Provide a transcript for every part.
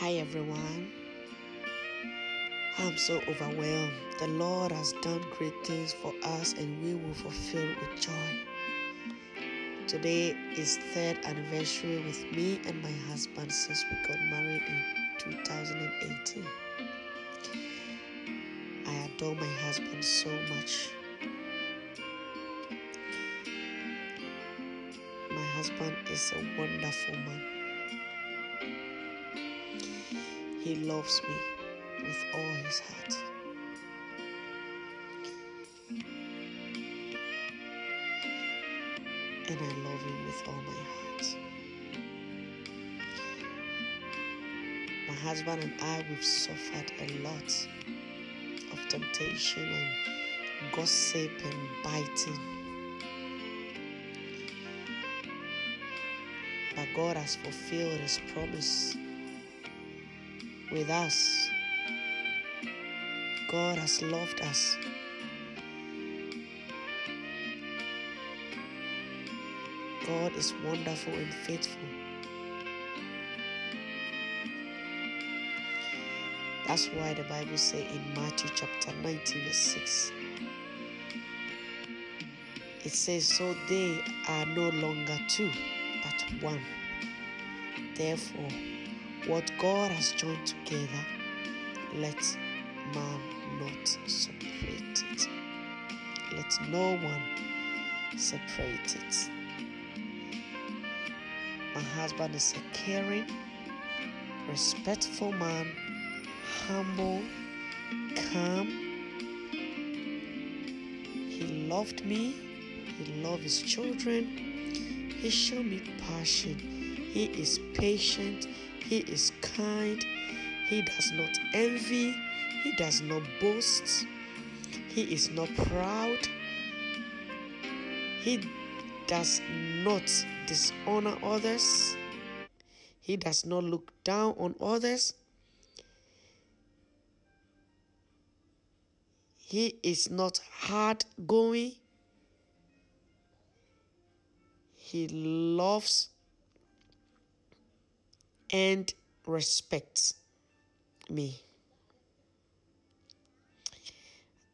Hi everyone. I'm so overwhelmed. The Lord has done great things for us and we will fulfill with joy. Today is third anniversary with me and my husband since we got married in 2018. I adore my husband so much. My husband is a wonderful man. He loves me with all his heart. And I love him with all my heart. My husband and I, we've suffered a lot of temptation and gossip and biting. But God has fulfilled his promise with us. God has loved us. God is wonderful and faithful. That's why the Bible says in Matthew chapter 19 verse 6. It says, So they are no longer two, but one. Therefore, what God has joined together, let man not separate it. Let no one separate it. My husband is a caring, respectful man, humble, calm. He loved me, he loved his children, he showed me passion, he is patient, he is kind, he does not envy, he does not boast, he is not proud, he does not dishonor others, he does not look down on others. He is not hard going. He loves and respects me.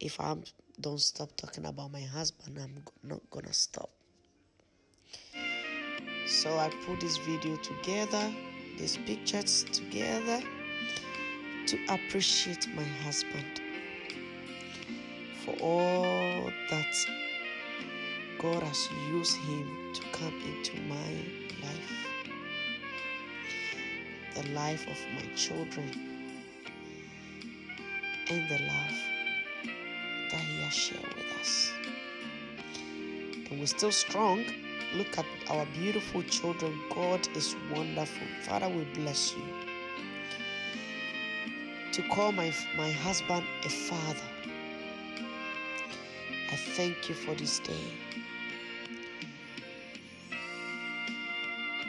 If I don't stop talking about my husband, I'm not gonna stop. So I put this video together, these pictures together to appreciate my husband for all that God has used him to come into my life, the life of my children, and the love that he has shared with us. And we're still strong. Look at our beautiful children. God is wonderful. Father, we bless you. To call my, my husband a father. I thank you for this day.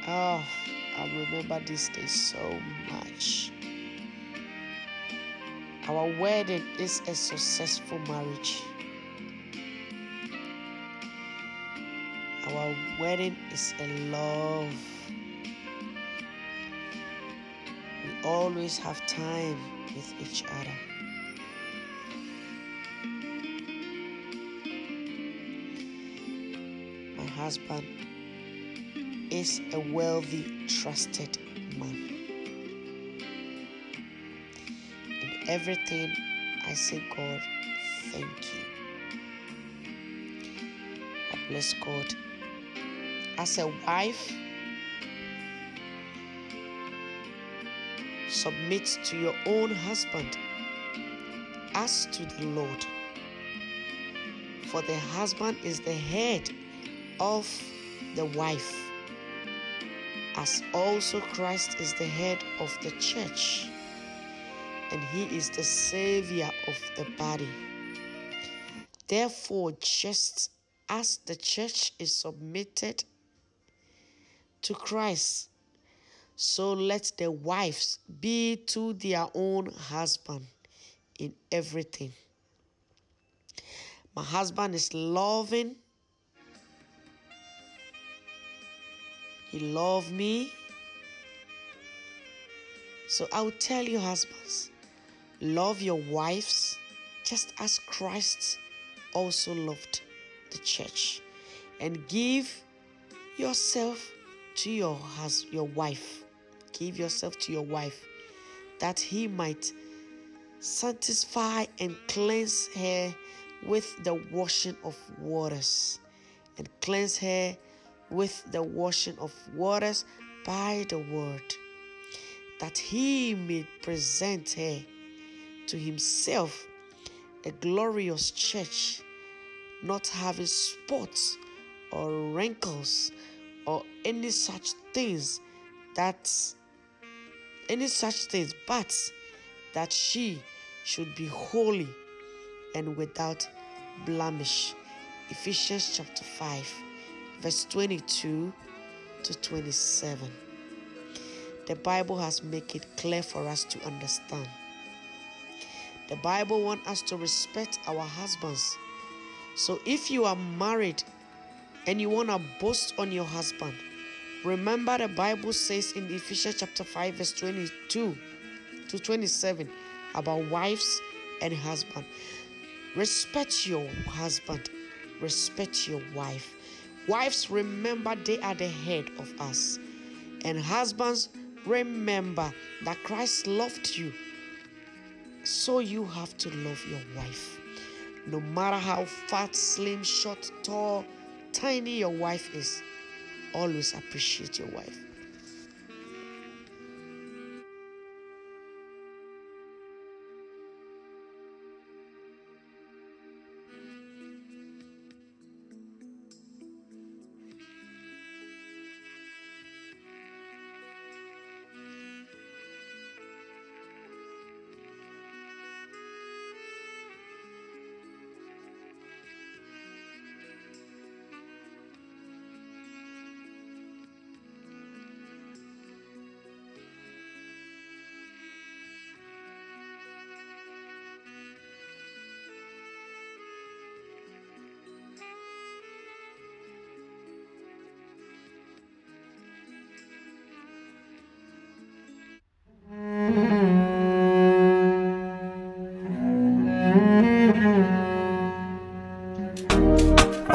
Oh, I remember this day so much. Our wedding is a successful marriage. Our wedding is a love. We always have time with each other. My husband is a wealthy, trusted man. In everything, I say, God, thank you. I bless God. As a wife, submit to your own husband as to the Lord. For the husband is the head of the wife, as also Christ is the head of the church, and he is the savior of the body. Therefore, just as the church is submitted to Christ, so let the wives be to their own husband in everything. My husband is loving. He loved me So I will tell you, husbands, love your wives just as Christ also loved the church and give yourself to your husband, your wife. Give yourself to your wife that he might sanctify and cleanse her with the washing of waters and cleanse her with the washing of waters by the word that he may present her to himself a glorious church not having spots or wrinkles or any such things that any such things but that she should be holy and without blemish. Ephesians chapter 5 verse 22 to 27 the bible has made it clear for us to understand the bible wants us to respect our husbands so if you are married and you want to boast on your husband, remember the Bible says in Ephesians chapter 5, verse 22 to 27 about wives and husband. Respect your husband, respect your wife. Wives, remember they are the head of us. And husbands, remember that Christ loved you. So you have to love your wife. No matter how fat, slim, short, tall, tiny your wife is, always appreciate your wife.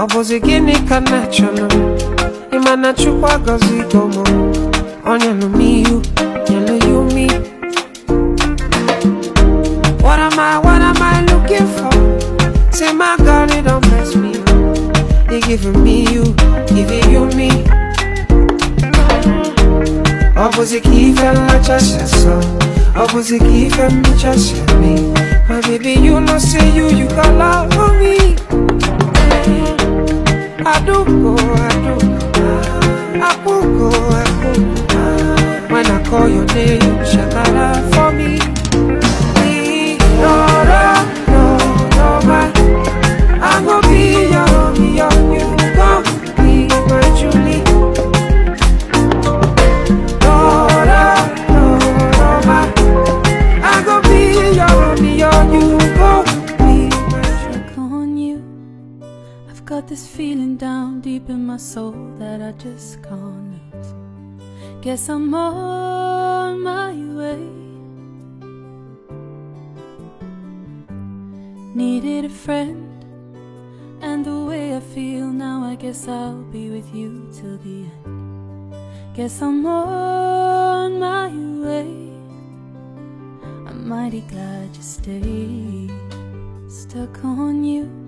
Ọ bụzi gịnị ka nna chọrọ ịma na chukwu agọzigo m ọ nyelụ m ihu nyelụ ya umi What am I, what am I looking for? Say my God, it don't mess me up. He giving me you, giving you me. Ka ife nlachasị asọ Ọ bụzi ka ife mmechasị me. My baby, you know say you, you got love for me. Eh, aduko, aduko soul that I just can't lose. Guess I'm on my way. Needed a friend, and the way I feel now, I guess I'll be with you till the end. Guess I'm on my way. I'm mighty glad you stayed. Stuck on you.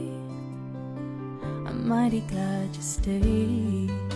Mighty glad you stayed.